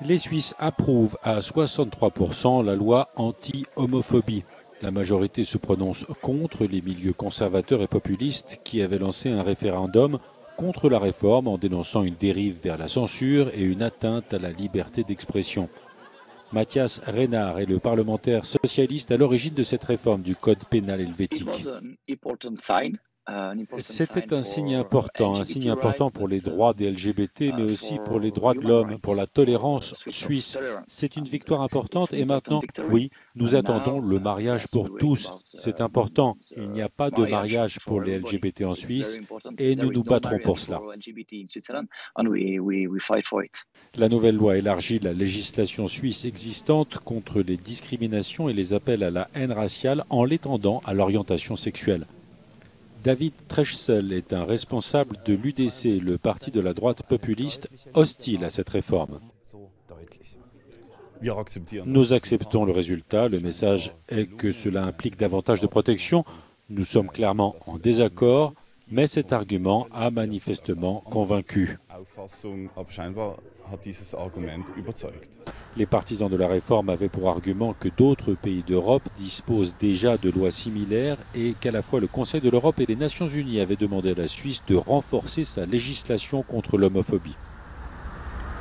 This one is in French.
Les Suisses approuvent à 63% la loi anti-homophobie. La majorité se prononce contre les milieux conservateurs et populistes qui avaient lancé un référendum contre la réforme en dénonçant une dérive vers la censure et une atteinte à la liberté d'expression. Mathias Reynard est le parlementaire socialiste à l'origine de cette réforme du code pénal helvétique. C'était un signe important, un signe important pour les droits des LGBT, mais aussi pour les droits de l'homme, pour la tolérance suisse. C'est une victoire importante et maintenant, oui, nous attendons le mariage pour tous. C'est important. Il n'y a pas de mariage pour les LGBT en Suisse et nous nous battrons pour cela. La nouvelle loi élargit la législation suisse existante contre les discriminations et les appels à la haine raciale en l'étendant à l'orientation sexuelle. David Trechsel est un responsable de l'UDC, le parti de la droite populiste hostile à cette réforme. Nous acceptons le résultat. Le message est que cela implique davantage de protection. Nous sommes clairement en désaccord, mais cet argument a manifestement convaincu. Les partisans de la réforme avaient pour argument que d'autres pays d'Europe disposent déjà de lois similaires et qu'à la fois le Conseil de l'Europe et les Nations Unies avaient demandé à la Suisse de renforcer sa législation contre l'homophobie.